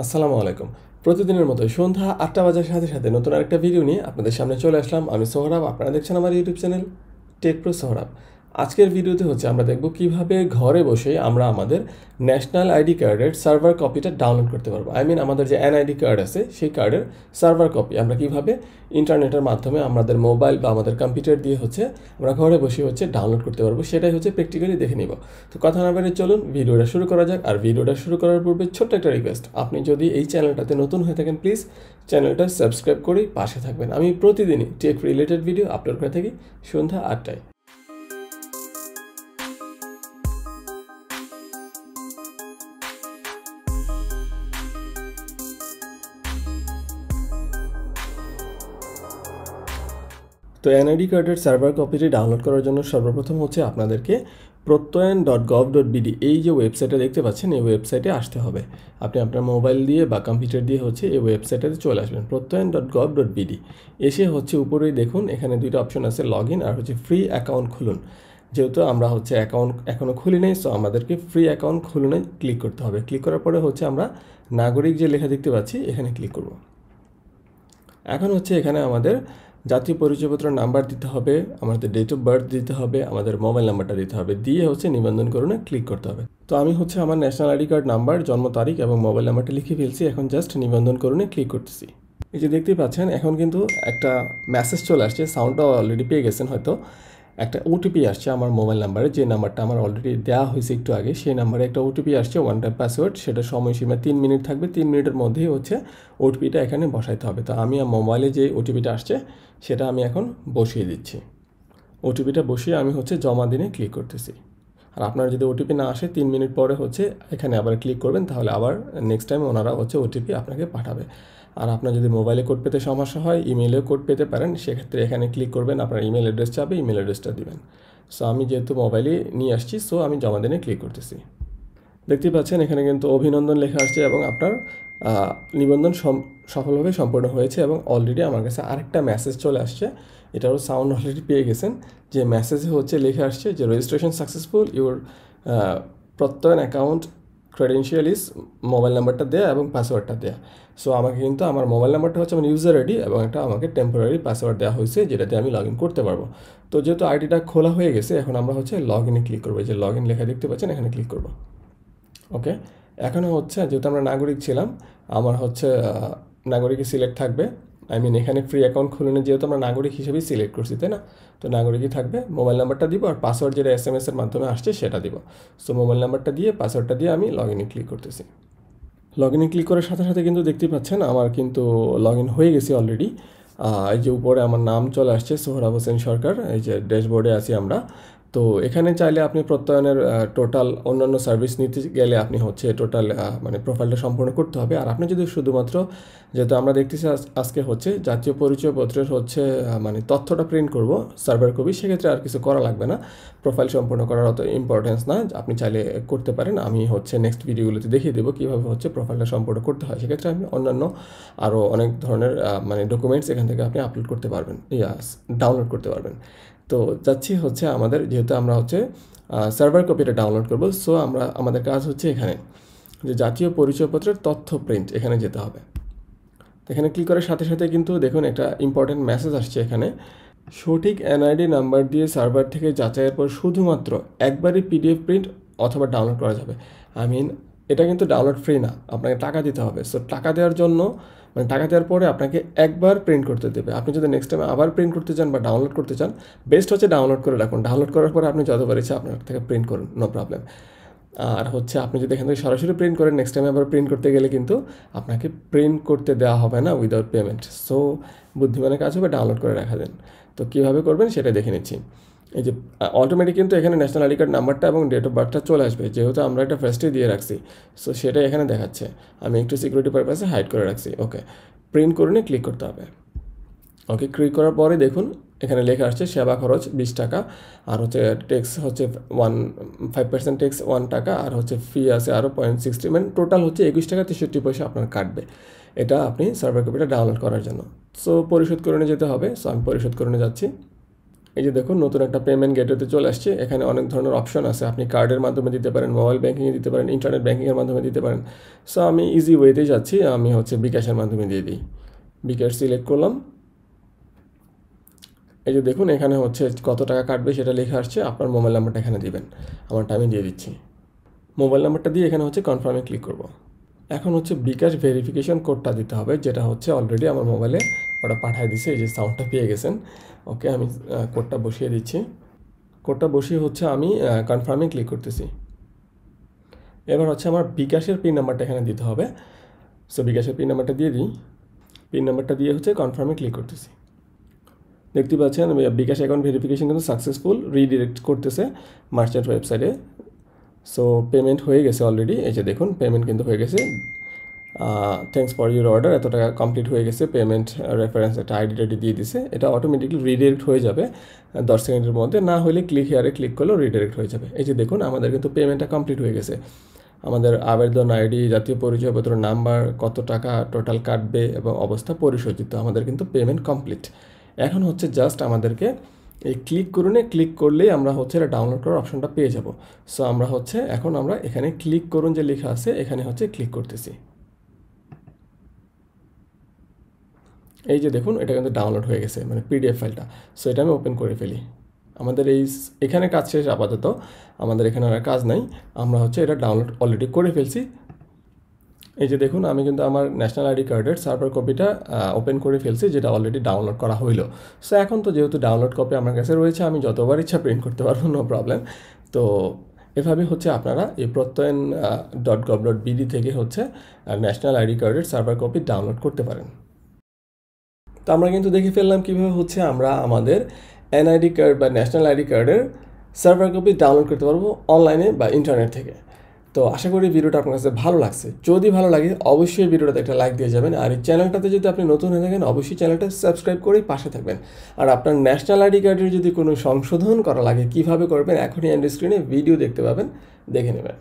আসসালামু আলাইকুম। প্রতিদিনের মতো সন্ধ্যা আটটা বাজার সাথে সাথে নতুন আরেকটা ভিডিও নিয়ে আপনাদের সামনে চলে আসলাম। আমি সোহরাব, আপনারা দেখছেন আমার YouTube channel tech pro Sohrab আজকের ভিডিওতে হচ্ছে আমরা দেখব কীভাবে ঘরে বসে আমরা আমাদের ন্যাশনাল আইডি কার্ডের সার্ভার কপিটা ডাউনলোড করতে পারব। আই মিন আমাদের যে এনআইডি কার্ড আছে, সেই কার্ডের সার্ভার কপি। আমরা কীভাবে ইন্টারনেটের মাধ্যমে আমাদের মোবাইল বা আমাদের কম্পিউটার দিয়ে হচ্ছে আমরা ঘরে বসে হচ্ছে ডাউনলোড করতে পারব, সেটাই হচ্ছে প্র্যাকটিক্যালি দেখে নিব। তো কথা না বেরিয়ে চলুন, ভিডিওটা শুরু করা যাক। আর ভিডিওটা শুরু করার পূর্বে ছোট্ট একটা রিকোয়েস্ট আপনি যদি এই চ্যানেলটাতে নতুন হয়ে থাকেন প্লিজ চ্যানেলটা সাবস্ক্রাইব করেই পাশে থাকবেন। আমি প্রতিদিনই টেক রিলেটেড ভিডিও আপলোড করে থাকি। সন্ধ্যা আটটায়। তো এনআইডি কার্ডের সার্ভার কপিটি ডাউনলোড করার জন্য সর্বপ্রথম হচ্ছে আপনাদেরকে Prottoyon dot gov dot BD এই যে ওয়েবসাইটে দেখতে পাচ্ছেন, এই ওয়েবসাইটে আসতে হবে। আপনি আপনার মোবাইল দিয়ে বা কম্পিউটার দিয়ে হচ্ছে এই ওয়েবসাইটে চলে আসবেন, Prottoyon dot gov dot BD এসে হচ্ছে উপরেই দেখুন, এখানে দুইটা অপশন আছে লগ ইন আর হচ্ছে ফ্রি অ্যাকাউন্ট খুলুন। যেহেতু আমরা হচ্ছে অ্যাকাউন্ট এখনও খুলি নেই সো আমাদেরকে ফ্রি অ্যাকাউন্ট খুলুনে ক্লিক করতে হবে। ক্লিক করার পরে হচ্ছে আমরা নাগরিক যে লেখা দেখতে পাচ্ছি, এখানে ক্লিক করব। এখন হচ্ছে এখানে আমাদের জাতীয় পরিচয়পত্র নাম্বার দিতে হবে, আমাদের ডেট অফ বার্থ দিতে হবে, আমাদের মোবাইল নাম্বারটা দিতে হবে, দিয়ে হচ্ছে নিবন্ধন করুনে ক্লিক করতে হবে। তো আমি হচ্ছে আমার ন্যাশনাল আইডি কার্ড নাম্বার জন্ম তারিখ এবং মোবাইল নাম্বারটা লিখে ফেলছি, এখন জাস্ট নিবন্ধন করুনে ক্লিক করতেছি। এই যে দেখতেই পাচ্ছেন, এখন কিন্তু একটা মেসেজ চলে আসছে সাউন্ডটা অলরেডি পেয়ে গেছেন হয়তো। একটা ওটিপি আসছে আমার মোবাইল নাম্বারে যে নাম্বারটা আমার অলরেডি দেওয়া হয়েছে একটু আগে, সেই নাম্বারে একটা ওটিপি আসছে ওয়ান টাইম পাসওয়ার্ড সেটা সময়সীমা তিন মিনিট থাকবে, তিন মিনিটের মধ্যেই হচ্ছে ওটিপিটা এখানে বসাইতে হবে। তো আমি মোবাইলে যে ওটিপিটা আসছে, সেটা আমি এখন বসিয়ে দিচ্ছি। ওটিপিটা বসিয়ে আমি হচ্ছে জমা দিনে ক্লিক করতেছি। আর আপনার যদি ওটিপি না আসে, তিন মিনিট পরে হচ্ছে এখানে আবার ক্লিক করবেন, তাহলে আবার নেক্সট টাইম ওনারা হচ্ছে ওটিপি আপনাকে পাঠাবে। আর আপনার যদি মোবাইলে কোড পেতে সমস্যা হয় ইমেলেও কোড পেতে পারেন, সেক্ষেত্রে এখানে ক্লিক করবেন, আপনার ইমেল অ্যাড্রেস চাবে ইমেল অ্যাড্রেসটা দিবেন। সো আমি যেহেতু মোবাইলে নিয়ে আসছি সো আমি জমা দিনে ক্লিক করতেছি। দেখতে পাচ্ছেন, এখানে কিন্তু অভিনন্দন লেখা আসছে এবং আপনার নিবন্ধন সফলভাবে সম্পূর্ণ হয়েছে এবং অলরেডি আমার কাছে আরেকটা মেসেজ চলে আসছে। এটারও সাউন্ড অলরেডি পেয়ে গেছেন। যে মেসেজে হচ্ছে লেখা আসছে যে registration successful your Prottoyon account credential is mobile নাম্বারটা দেয়া এবং পাসওয়ার্ডটা দেয়া। সো আমাকে কিন্তু আমার মোবাইল নাম্বারটা হচ্ছে আমার ইউজার আইডি এবং একটা আমাকে টেম্পোরারি পাসওয়ার্ড দেওয়া হয়েছে, যেটাতে আমি লগ ইন করতে পারব। তো যেহেতু আইডিটা খোলা হয়ে গেছে, এখন আমরা হচ্ছে লগ ইনে ক্লিক করব যে লগ ইন লেখা দেখতে পাচ্ছেন, এখানে ক্লিক করব। ওকে এখনও হচ্ছে, যেহেতু আমরা নাগরিক ছিলাম, আমার হচ্ছে নাগরিকই সিলেক্ট থাকবে। আই মিন এখানে ফ্রি অ্যাকাউন্ট খুলে নিয়ে যেহেতু আমরা নাগরিক হিসেবেই সিলেক্ট করছি, তাই না? তো নাগরিকই থাকবে মোবাইল নাম্বারটা দিব, আর পাসওয়ার্ড যেটা এস এম এসের মাধ্যমে আসছে সেটা দিব। সো মোবাইল নাম্বারটা দিয়ে পাসওয়ার্ডটা দিয়ে আমি লগ ইনে ক্লিক করতেছি। লগ ইনে ক্লিক করার সাথে সাথে কিন্তু দেখতেই পাচ্ছেন, আমার কিন্তু লগ ইন হয়ে গেছি অলরেডি এই যে উপরে আমার নাম চলে আসছে, সোহরাব হোসেন সরকার, এই যে ড্যাশবোর্ডে আছি আমরা। তো এখানে চাইলে আপনি প্রত্যয়নের টোটাল অন্যান্য সার্ভিস নিতে গেলে আপনি হচ্ছে টোটাল মানে প্রোফাইলটা সম্পূর্ণ করতে হবে। আর আপনি যদি শুধুমাত্র, যেহেতু আমরা দেখতেছি আজকে হচ্ছে জাতীয় পরিচয়পত্রের হচ্ছে মানে তথ্যটা প্রিন্ট করব সার্ভার কপি সেক্ষেত্রে আর কিছু করা লাগবে না। প্রোফাইল সম্পূর্ণ করার অত ইম্পর্টেন্স না। আপনি চাইলে করতে পারেন। আমি হচ্ছে নেক্সট ভিডিওগুলোতে দেখিয়ে দেবো কীভাবে হচ্ছে প্রোফাইলটা সম্পূর্ণ করতে হয়। সেক্ষেত্রে আপনি অন্যান্য আরও অনেক ধরনের মানে ডকুমেন্টস এখান থেকে আপনি আপলোড করতে পারবেন। ইয়াস ডাউনলোড করতে পারবেন। তো যাচ্ছি হচ্ছে আমাদের, যেহেতু আমরা হচ্ছে সার্ভার কপিটা ডাউনলোড করব সো আমরা, আমাদের কাজ হচ্ছে এখানে, যে জাতীয় পরিচয়পত্রের তথ্য প্রিন্ট এখানে যেতে হবে। এখানে ক্লিক করার সাথে সাথে কিন্তু দেখুন একটা ইম্পর্টেন্ট মেসেজ আসছে এখানে। সঠিক এনআইডি নাম্বার দিয়ে সার্ভার থেকে যাচাইয়ের পর শুধুমাত্র একবারই পিডিএফ প্রিন্ট অথবা ডাউনলোড করা যাবে। আই মিন এটা কিন্তু ডাউনলোড ফ্রি না, আপনাকে টাকা দিতে হবে। সো টাকা দেওয়ার জন্য মানে টাকা দেওয়ার পরে আপনাকে একবার প্রিন্ট করতে দেবে। আপনি যদি নেক্সট টাইম আবার প্রিন্ট করতে চান বা ডাউনলোড করতে চান বেস্ট হচ্ছে ডাউনলোড করে রাখুন। ডাউনলোড করার পরে আপনি যতবার ইচ্ছা আপনার থেকে প্রিন্ট করুন নো প্রবলেম আর হচ্ছে আপনি যদি এখান থেকে সরাসরি প্রিন্ট করেন নেক্সট টাইম আবার প্রিন্ট করতে গেলে কিন্তু আপনাকে প্রিন্ট করতে দেওয়া হবে না উইদাউট পেমেন্ট সো বুদ্ধিমানের কাজ হবে ডাউনলোড করে রাখা দেন। তো কীভাবে করবেন সেটা দেখে নিচ্ছি। এই যে অটোমেটিক কিন্তু এখানে ন্যাশনাল আইডি কার্ড নাম্বারটা এবং ডেট অফ বার্থটা চলে আসবে, যেহেতু আমরা একটা ফার্স্টে দিয়ে রাখছি। সো সেটা এখানে দেখাচ্ছে। আমি একটু সিকিউরিটি পারপাসে হাইড করে রাখছি। ওকে প্রিন্ট করে নিয়ে ক্লিক করতে হবে। ওকে ক্লিক করার পরে দেখুন, এখানে লেখা আসছে সেবা খরচ বিশ টাকা, আর হচ্ছে ট্যাক্স হচ্ছে one five percent tax one টাকা, আর হচ্ছে ফি আছে আরও পয়েন্ট সিক্সটি মানে টোটাল হচ্ছে একুশ টাকা তেষট্টি পয়সা আপনার কাটবে। এটা আপনি সার্ভার কপিটা ডাউনলোড করার জন্য। সো পরিশোধ করে নিয়ে যেতে হবে। সো আমি পরিশোধ করে নিয়ে যাচ্ছি। এই যে দেখুন, নতুন একটা পেমেন্ট গেটওয়েতে চলে আসছে। এখানে অনেক ধরনের অপশন আছে। আপনি কার্ডের মাধ্যমে দিতে পারেন মোবাইল ব্যাঙ্কিংয়ে দিতে পারেন ইন্টারনেট ব্যাঙ্কিংয়ের মাধ্যমে দিতে পারেন। সো আমি ইজি ওয়েতেই যাচ্ছি। আমি হচ্ছে বিকাশের মাধ্যমে দিয়ে দিই। বিকাশ সিলেক্ট করলাম। এই যে দেখুন, এখানে হচ্ছে কত টাকা কাটবে সেটা লেখা আসছে। আপনার মোবাইল নাম্বারটা এখানে দিবেন। আমারটা আমি দিয়ে দিচ্ছি। মোবাইল নাম্বারটা দিয়ে এখানে হচ্ছে কনফার্মে ক্লিক করব। এখন হচ্ছে বিকাশ ভেরিফিকেশন কোডটা দিতে হবে, যেটা হচ্ছে অলরেডি আমার মোবাইলে ওটা পাঠিয়ে দিছে, এই যে সাউন্ডটা পেয়ে গেছেন। ওকে আমি কোডটা বসিয়ে দিচ্ছি। কোডটা বসিয়ে হচ্ছে আমি কনফার্মে ক্লিক করতেছি। এবার হচ্ছে আমার বিকাশের পিন নাম্বারটা এখানে দিতে হবে। সো বিকাশের পিন নাম্বারটা দিয়ে দিই। পিন নাম্বারটা দিয়ে হচ্ছে কনফার্মে ক্লিক করতেছি। দেখতে পাচ্ছেন বিকাশ অ্যাকাউন্ট ভেরিফিকেশন কিন্তু সাকসেসফুল রিডিরেক্ট করতেছে মার্চেন্ট ওয়েবসাইটে সো পেমেন্ট হয়ে গেছে অলরেডি এই যে দেখুন পেমেন্ট কিন্তু হয়ে গেছে। থ্যাংকস ফর ইউর অর্ডার এত টাকা কমপ্লিট হয়ে গেছে পেমেন্ট রেফারেন্স একটা আইডি টাইডি দিয়ে দিছে, এটা অটোমেটিকলি রিডিরেক্ট হয়ে যাবে দশ সেকেন্ডের মধ্যে, না হলে ক্লিক হেয়ারে ক্লিক করলেও রিডিরেক্ট হয়ে যাবে। এই যে দেখুন, আমাদের কিন্তু পেমেন্টটা কমপ্লিট হয়ে গেছে। আমাদের আবেদন আইডি জাতীয় পরিচয়পত্র নাম্বার কত টাকা টোটাল কাটবে এবং অবস্থা পরিশোধিত আমাদের কিন্তু পেমেন্ট কমপ্লিট এখন হচ্ছে জাস্ট আমাদেরকে এই ক্লিক করুনে ক্লিক করলেই আমরা হচ্ছে এটা ডাউনলোড করার অপশনটা পেয়ে যাব। সো আমরা হচ্ছে, এখন আমরা এখানে ক্লিক করুন যে লেখা আছে, এখানে হচ্ছে ক্লিক করতেছি। এই যে দেখুন, এটা কিন্তু ডাউনলোড হয়ে গেছে মানে পিডিএফ ফাইলটা। সো এটা আমি ওপেন করে ফেলি। আমাদের এই এখানে কাজ শেষ আপাতত। আমাদের এখানে আর কাজ নাই। আমরা হচ্ছে এটা ডাউনলোড অলরেডি করে ফেলছি। এই যে দেখুন, আমি কিন্তু আমার ন্যাশনাল আইডি কার্ডের সার্ভার কপিটা ওপেন করে ফেলছি, যেটা অলরেডি ডাউনলোড করা হইল। সো এখন তো যেহেতু ডাউনলোড কপি আমার কাছে রয়েছে, আমি যতবার ইচ্ছা প্রিন্ট করতে পারব নো প্রবলেম তো, এভাবে হচ্ছে আপনারা এই Prottoyon dot gov dot BD থেকে হচ্ছে ন্যাশনাল আইডি কার্ডের সার্ভার কপি ডাউনলোড করতে পারেন। তো আমরা কিন্তু দেখে ফেললাম কীভাবে হচ্ছে আমরা আমাদের এনআইডি কার্ড বা ন্যাশনাল আইডি কার্ডের সার্ভার কপি ডাউনলোড করতে পারব অনলাইনে বা ইন্টারনেট থেকে। তো আশা করি ভিডিওটা আপনার কাছে ভালো লাগছে। যদি ভালো লাগে, অবশ্যই ভিডিওটাতে একটা লাইক দিয়ে যাবেন। আর এই চ্যানেলটাতে যদি আপনি নতুন হয়ে থাকেন, অবশ্যই চ্যানেলটা সাবস্ক্রাইব করেই পাশে থাকবেন। আর আপনার ন্যাশনাল আইডি কার্ডের যদি কোনো সংশোধন করা লাগে, কীভাবে করবেন, এখনই এন্ড স্ক্রিনে ভিডিও দেখতে পাবেন, দেখে নেবেন।